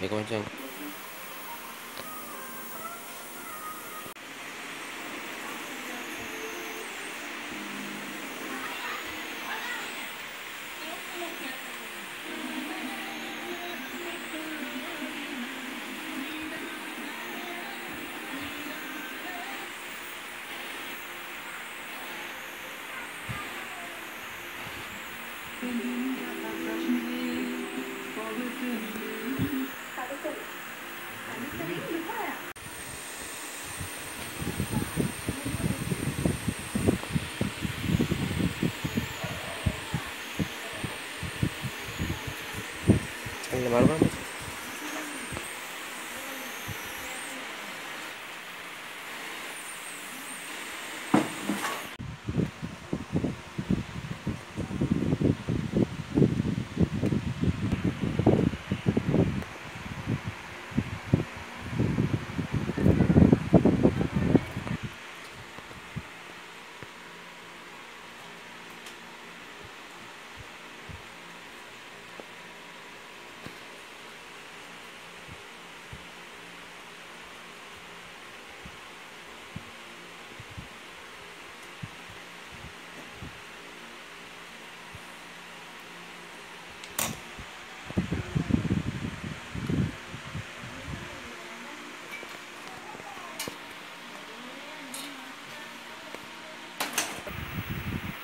mấy con trăng Thank mm -hmm. you. ¿Tiene algo?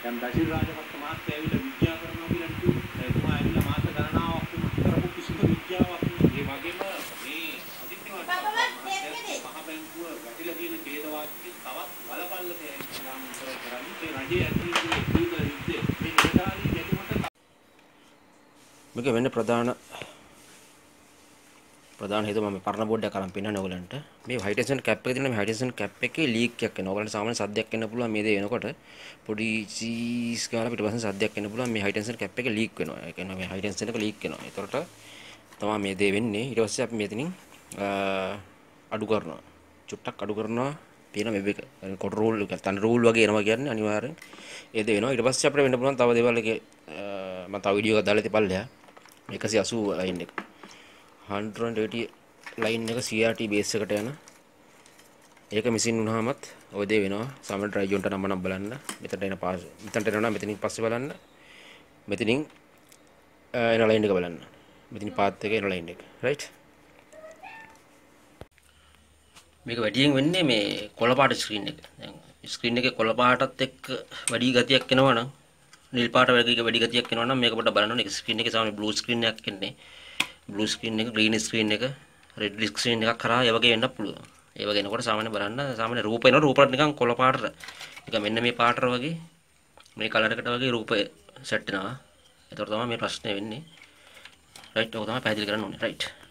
දැන් බැසිල් රාජපක්ෂ මහත්තයා ඇවිල්ලා විද්‍යා කරනවා කියලා කිව්වා. එතුමා ඇවිල්ලා මාස ගණනාවක් කරපු කිසිම විද්‍යාවක් නෙවෙයි. ඒ වගේම මේ අදිත්‍ය මහ බැංකුව වැටිලා තියෙන ඡේදවාදයෙන් තවත් බලපල්ලට යෑම කරන්නේ ඒ රජයේ ඇතුළේ තියෙන යුද්ධේ මේ නිලධාරී ගැටුමට මේක වෙන්න ප්‍රධාන ප්‍රධාන හේතුව මම පරණ බෝඩ් එක අරන් පෙන්නන්න ඕගලන්ට. මේ හයිටෙන්ෂන් කැප් එක තියෙනවා. මේ හයිටෙන්ෂන් කැප් එකේ ලීක් එකක් එනවා. ඕගලන්ට සාමාන්‍ය සද්දයක් එන්න පුළුවන් මේ දේ වෙනකොට. පොඩි චීස් ගාලා පිටපස්සෙන් සද්දයක් එන්න පුළුවන්. මේ හයිටෙන්ෂන් කැප් එක ලීක් වෙනවා. ඒ කියන්නේ මේ හයිටෙන්ෂන් එක ලීක් වෙනවා. ඒතරට තමයි මේ දේ වෙන්නේ. ඊට පස්සේ අපි මෙතනින් අඩු කරනවා. චුට්ටක් අඩු කරනවා. තියෙන වෙබ් එක. කොට රූල් එක. තන රූල් වගේ එනවා කියන්නේ අනිවාර්යෙන්. ඒ දේ වෙනවා. ඊට පස්සේ අපිට වෙන්න පුළුවන් තව දේවල් එකේ මම තව වීඩියෝ එකක් දාලා තියපල්ලයා 180 ලයින් එක. 180 ලයින් එක CRT බේස් එකට යන. ඒක මිසින් වුණාමත් ඔය දේ වෙනවා. සමහර ඩ්‍රයි ජොන්ට නම නම් බලන්න. මෙතනට එන පාස් මෙතනට එනවා මෙතනින් පස්සේ බලන්න. මෙතනින් එන ලයින් එක බලන්න. මෙතනින් පාත් එක එන ලයින් එක. රයිට් මේක වැඩියෙන් වෙන්නේ මේ කොළ පාට ස්ක්‍රීන් එක. දැන් ස්ක්‍රීන් එකේ කොළ පාටත් එක්ක වැඩි ගතියක් එනවා නම් නිල් පාට වගේ වැඩි ගතියක් එනවා නම් මේක පොඩ්ඩක් බලන්න ඕනේ. ස්ක්‍රීන් එකේ සාමාන්‍ය බ්ලූ ස්ක්‍රීන් එකක් එන්නේ. බ්ලූ ස්ක්‍රීන් එක ග්‍රීන් ස්ක්‍රීන් එක රෙඩ් ස්ක්‍රීන් එකක් කරා ඒ වගේ වෙන්නත් පුළුවන්. ඒ වගේ එනකොට සාමාන්‍ය බලන්න සාමාන්‍ය රූප එනවා රූපවලට නිකන් කොළ පාටට. නිකන් මෙන්න මේ පාටර වගේ මේ කලර් එකට වගේ රූපය සෙට් වෙනවා. ඒතකොට තමයි මේ ප්‍රශ්නේ වෙන්නේ. රයිට් ඔක තමයි පැහැදිලි කරන්න ඕනේ. රයිට්